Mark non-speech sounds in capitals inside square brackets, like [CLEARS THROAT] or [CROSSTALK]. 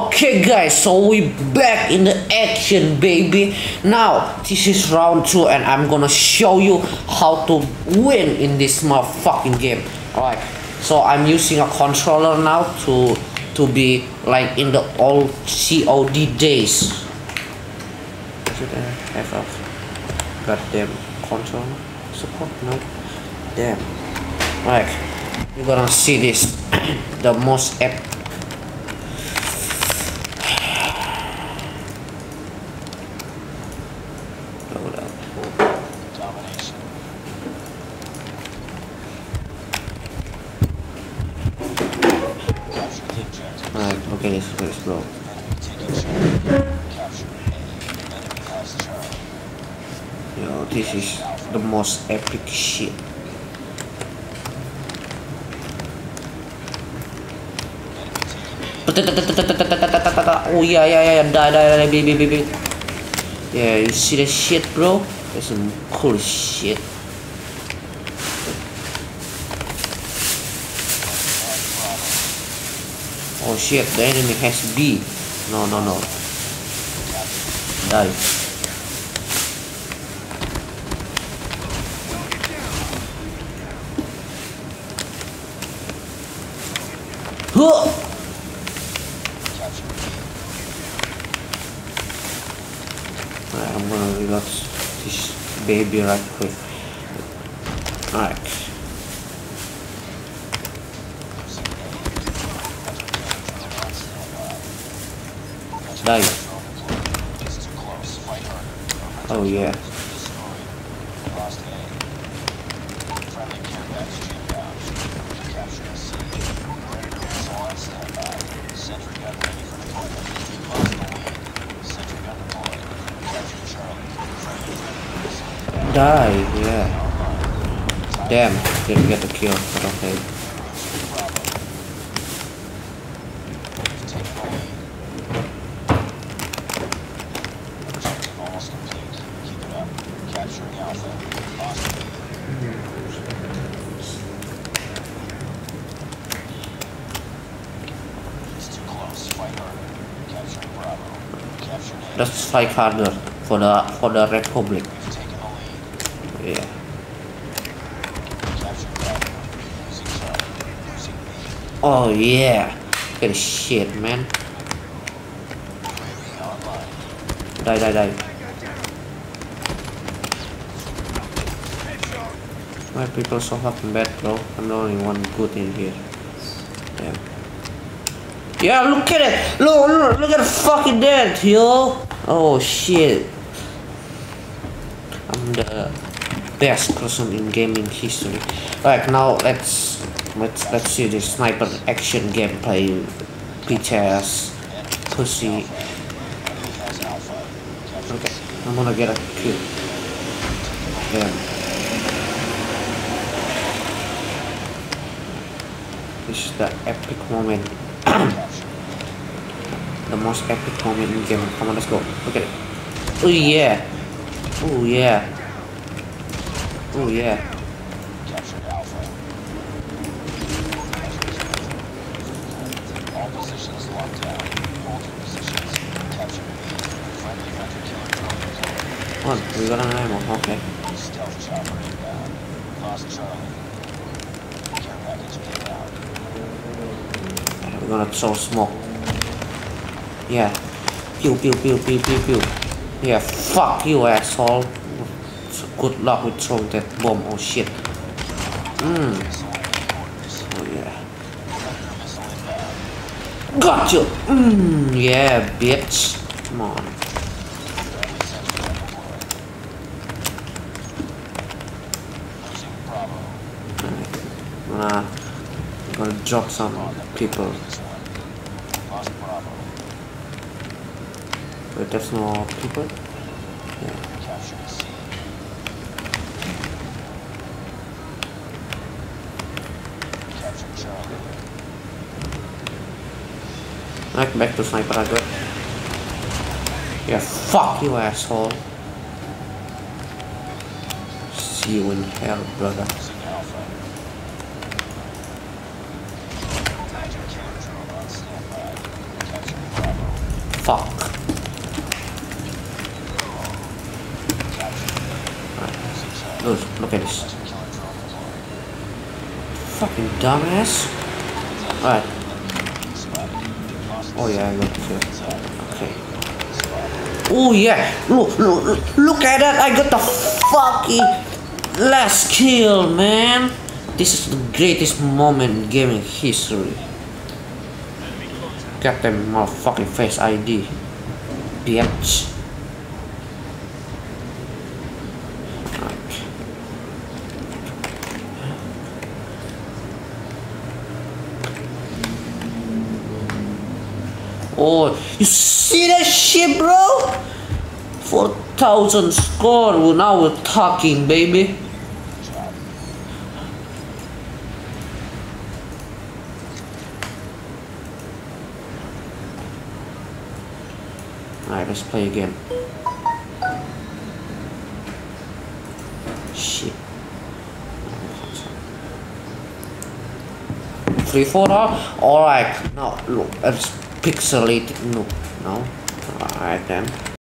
Okay guys, so we back in the action baby. Now, this is round 2 and I'm gonna show you how to win in this motherfucking game. Alright, so I'm using a controller now to to be like in the old COD days. Should I have a goddamn controller support? No. Damn. Right, you're gonna see this. [CLEARS THROAT] the most epic Objective. Alright, okay, is very slow. Yo, this is the most epic shit. Oh yeah, yeah, yeah, die, die, die, baby, baby. Yeah, you see the shit, bro? That's some cool shit. Oh shit, the enemy has B. No, no, no. Die. Huh! I'm gonna reload this baby right quick. Alright. Die. Oh yeah. Destroyed. Lost A. Friendly care package inbound. Capturing C. Predator missile on standby. Sentry gun ready for deployment. Lost the lead. Sentry gun deployed. Capturing Charlie. Friendly Predator missile inbound. Die, yeah. Damn, didn't get the kill, but okay. Let's fight harder for the for the Republic. Yeah. Oh yeah. Get shit, man. Die, die, die. Why people so fucking bad, bro? I'm the only one good in here. Damn. Yeah, look at it! Look, look, look at the fucking dead, yo! Oh shit. I'm the best person in gaming history. Right now, let's let's let's see the sniper action gameplay. BTS, pussy. Okay. I'm gonna get a kill. Damn. This is the epic moment. [COUGHS] The most epic moment in game. Come on, let's go. Look at it. Oh yeah. Oh yeah. Oh yeah. On, we got an ammo. Okay. Stealth chopper inbound. Lost Charlie. Care package. We're gonna throw smoke. Yeah. Pew pew pew pew pew pew. Yeah, fuck you asshole. Good luck with throwing that bomb. Oh shit. Hmm. Quarters. Oh yeah. Predator missile. Got you. Mmm. Yeah, bitch. Come on. Nah. I'm gonna drop some people. But there's no people. Yeah. Like back to sniper I got. Yeah, fuck you asshole. See you in hell, brother. Fuck. Look, look at this. Fucking dumbass. Alright. Oh yeah, I got this. Okay. Oh yeah, look, look, look, at that! I got the fucking last kill, man. This is the greatest moment in gaming history. Got them motherfucking face ID, bitch. Oh, you see that shit, bro? 4,000 score. Well, now we're talking, baby. Alright, let's play again. Shit. Three, four, Alright, now look, let's pixelate. No, no. Alright then.